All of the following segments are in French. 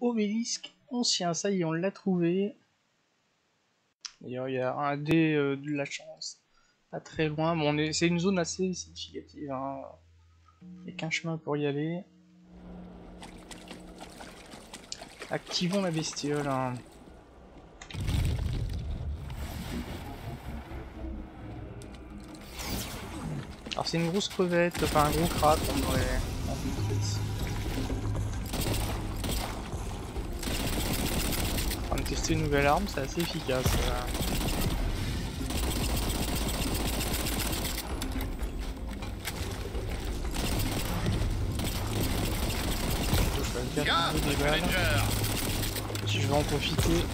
obélisque ancien. Ça y est, on l'a trouvé. D'ailleurs, il y a un dé euh, de la chance. Pas très loin. C'est une zone assez significative. Hein. Il n'y a qu'un chemin pour y aller. Activons la bestiole. Hein. Alors c'est une grosse crevette, enfin un gros crabe tester une nouvelle arme, c'est assez efficace. Si je vais en profiter.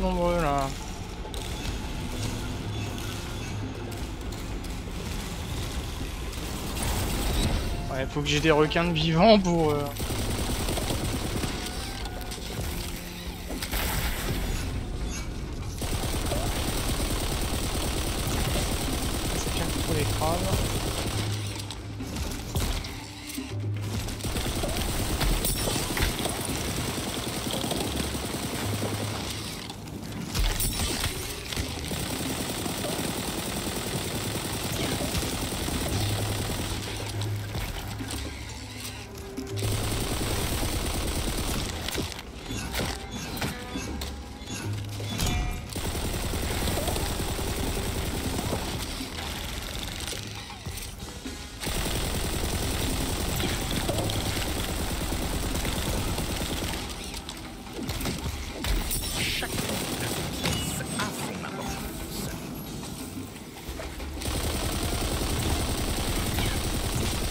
Nombreux là. Ouais, faut que j'ai des requins de vivants pour... Euh... C'est bien pour les crabes.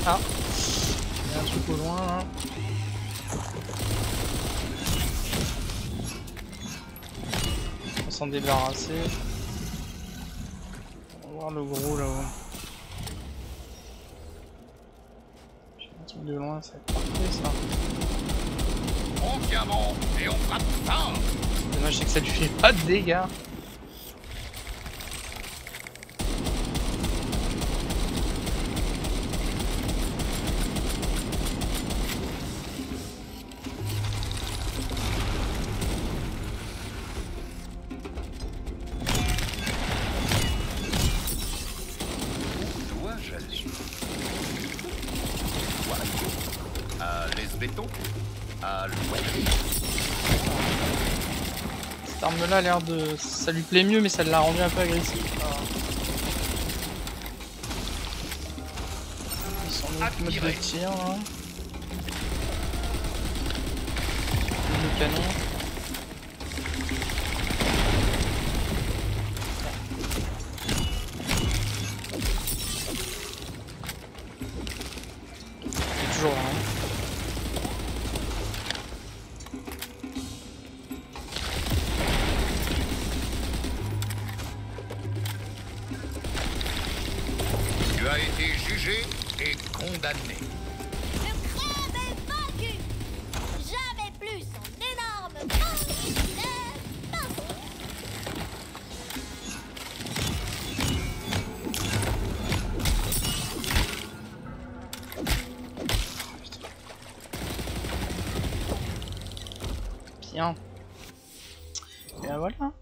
Ah Il y a un truc au loin là. On s'en débarrasser. On va voir le gros là-haut. De loin, ça va être parfait ça. On bon et on frappe fort Dommage c'est que ça lui fait pas de dégâts. béton à l'ouest? Cette arme là a l'air de... ça lui plaît mieux mais ça l'a rendu un peu agressif. Ils sont en mode de tir là. Le canon. toujours. Hein. A été jugé et condamné. Le crabe est vaincu Jamais plus son énorme Bien. Et ben voilà.